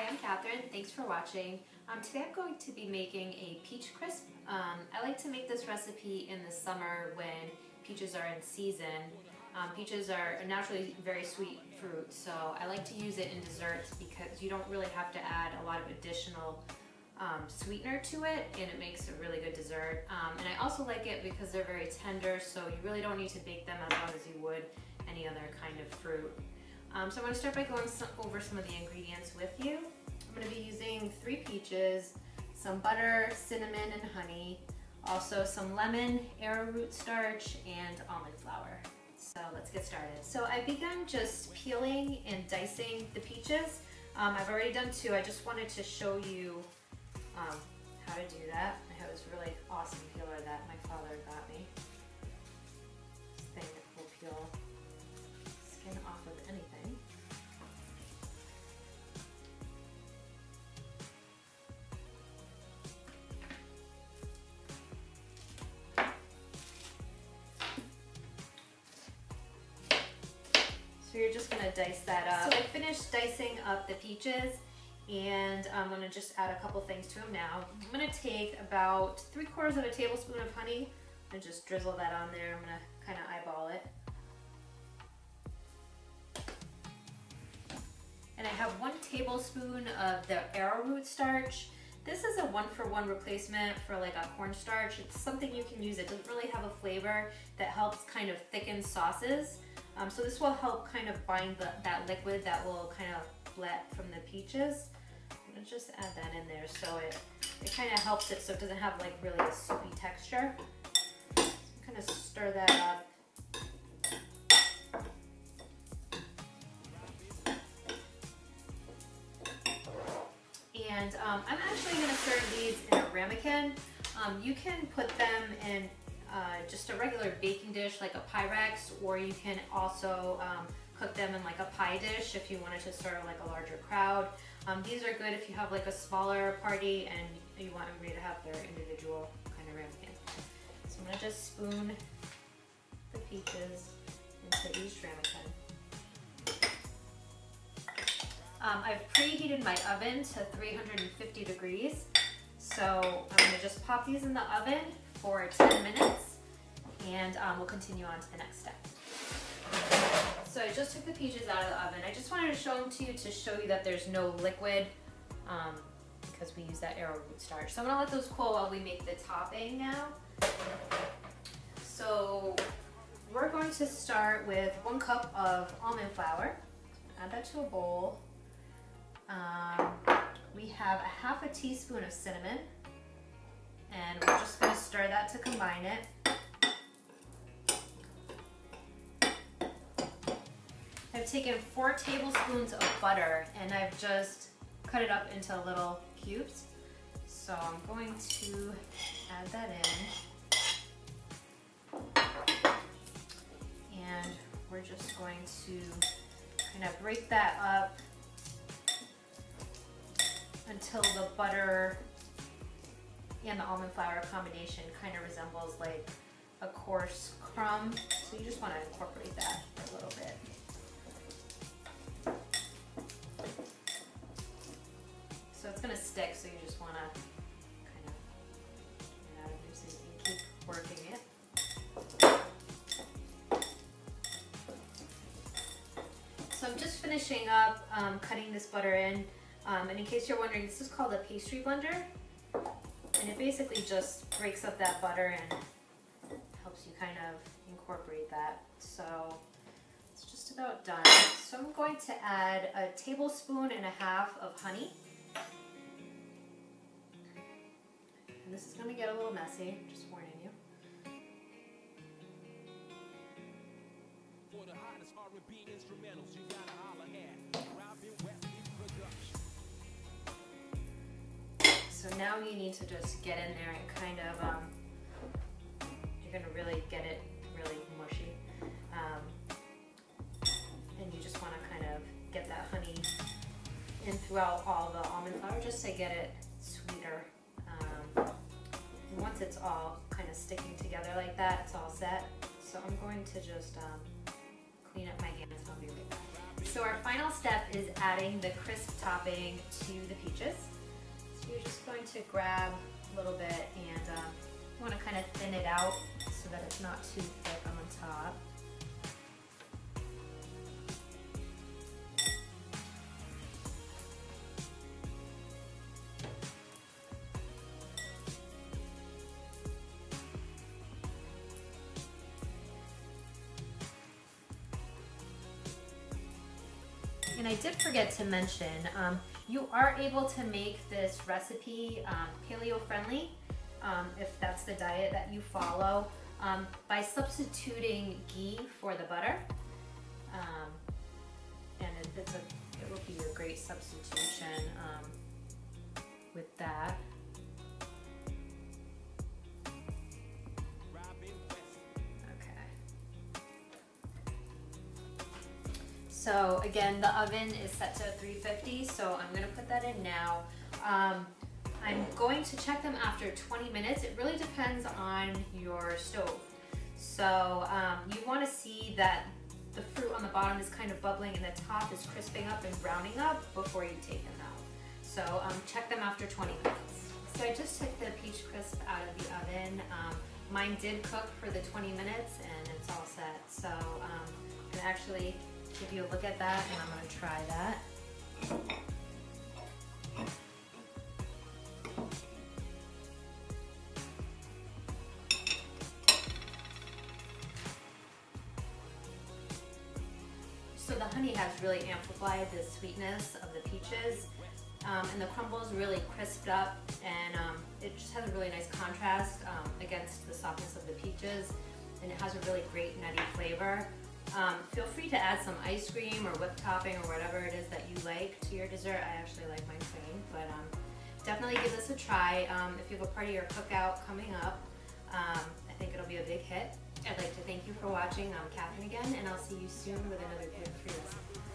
Hi, I'm Catherine. Thanks for watching. Um, today I'm going to be making a peach crisp. Um, I like to make this recipe in the summer when peaches are in season. Um, peaches are a naturally very sweet fruit, so I like to use it in desserts because you don't really have to add a lot of additional um, sweetener to it and it makes a really good dessert. Um, and I also like it because they're very tender, so you really don't need to bake them as long as you would any other kind of fruit. Um, so I'm going to start by going some, over some of the ingredients with you. I'm going to be using three peaches, some butter, cinnamon, and honey, also some lemon, arrowroot starch, and almond flour. So let's get started. So I've begun just peeling and dicing the peaches. Um, I've already done two. I just wanted to show you um, how to do that. I have this really awesome peeler that my father got me. You're just gonna dice that up. So I finished dicing up the peaches and I'm gonna just add a couple things to them now. I'm gonna take about three quarters of a tablespoon of honey and just drizzle that on there. I'm gonna kind of eyeball it. And I have one tablespoon of the arrowroot starch. This is a one-for-one -one replacement for like a cornstarch. It's something you can use. It doesn't really have a flavor that helps kind of thicken sauces. Um, so this will help kind of bind the, that liquid that will kind of let from the peaches. I'm gonna just add that in there so it, it kind of helps it so it doesn't have like really a soupy texture. Kind of stir that up. And um, I'm actually gonna serve these in a ramekin. Um, you can put them in uh, just a regular baking dish like a Pyrex, or you can also um, cook them in like a pie dish if you wanted to serve like a larger crowd. Um, these are good if you have like a smaller party and you want everybody to have their individual kind of ramekin. So I'm gonna just spoon the peaches into each ramekin. Um, I've preheated my oven to 350 degrees. So I'm gonna just pop these in the oven for 10 minutes and um, we'll continue on to the next step. So I just took the peaches out of the oven. I just wanted to show them to you to show you that there's no liquid um, because we use that arrowroot starch. So I'm gonna let those cool while we make the topping now. So we're going to start with one cup of almond flour. Add that to a bowl. Um, we have a half a teaspoon of cinnamon and we're just going to stir that to combine it. I've taken four tablespoons of butter and I've just cut it up into little cubes. So I'm going to add that in. And we're just going to kind of break that up until the butter and the almond flour combination kind of resembles like a coarse crumb. So you just want to incorporate that a little bit. So it's going to stick, so you just want to kind of get out of you can keep working it. So I'm just finishing up um, cutting this butter in. Um, and in case you're wondering, this is called a pastry blender. Basically just breaks up that butter and helps you kind of incorporate that. So it's just about done. So I'm going to add a tablespoon and a half of honey. And this is going to get a little messy, just warning you. For the hottest R&B instrumentals, now you need to just get in there and kind of, um, you're gonna really get it really mushy. Um, and you just wanna kind of get that honey in throughout all the almond flour just to get it sweeter. Um, once it's all kind of sticking together like that, it's all set. So I'm going to just um, clean up my hands and I'll be right back. So our final step is adding the crisp topping to the peaches. So you're just going to grab a little bit and um, you want to kind of thin it out so that it's not too thick on the top. And I did forget to mention, um, you are able to make this recipe um, paleo friendly um, if that's the diet that you follow um, by substituting ghee for the butter. Um, and it, it's a, it will be a great substitution with that. So again, the oven is set to 350, so I'm gonna put that in now. Um, I'm going to check them after 20 minutes. It really depends on your stove. So um, you wanna see that the fruit on the bottom is kind of bubbling and the top is crisping up and browning up before you take them out. So um, check them after 20 minutes. So I just took the peach crisp out of the oven. Um, mine did cook for the 20 minutes and it's all set. So um, I'm actually give you a look at that and I'm gonna try that. So the honey has really amplified the sweetness of the peaches um, and the crumbles really crisped up and um, it just has a really nice contrast um, against the softness of the peaches and it has a really great nutty flavor. Um, feel free to add some ice cream or whipped topping or whatever it is that you like to your dessert. I actually like mine plain, but um, definitely give this a try. Um, if you have a party or cookout coming up, um, I think it'll be a big hit. I'd like to thank you for watching. I'm Catherine again, and I'll see you soon with another gluten-free recipe.